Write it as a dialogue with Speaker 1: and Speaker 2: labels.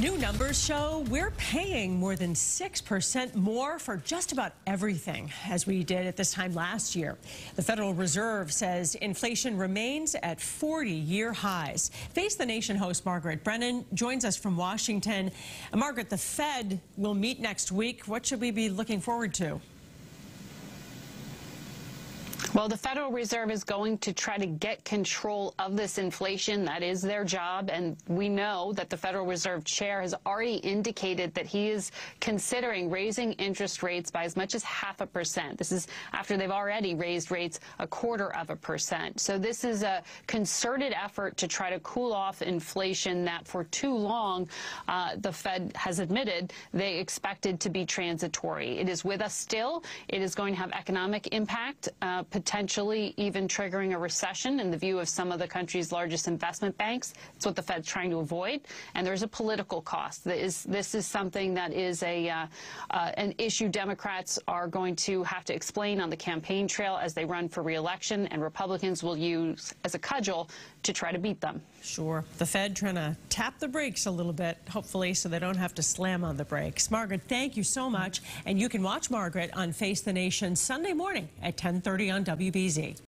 Speaker 1: New numbers show we're paying more than 6% more for just about everything as we did at this time last year. The Federal Reserve says inflation remains at 40-year highs. Face the Nation host Margaret Brennan joins us from Washington. Margaret, the Fed will meet next week. What should we be looking forward to?
Speaker 2: Well, the Federal Reserve is going to try to get control of this inflation. That is their job. And we know that the Federal Reserve chair has already indicated that he is considering raising interest rates by as much as half a percent. This is after they've already raised rates a quarter of a percent. So this is a concerted effort to try to cool off inflation that for too long uh, the Fed has admitted they expected to be transitory. It is with us still. It is going to have economic impact. Uh, potentially even triggering a recession in the view of some of the country's largest investment banks. It's what the Fed's trying to avoid. And there's a political cost. This, is something that is a uh, uh, an issue Democrats are going to have to explain on the campaign trail as they run for reelection, and Republicans will use as a cudgel to try to beat them.
Speaker 1: Sure. The Fed trying to tap the brakes a little bit, hopefully, so they don't have to slam on the brakes. Margaret, thank you so much. And you can watch Margaret on Face the Nation Sunday morning at 1030 on WBZ.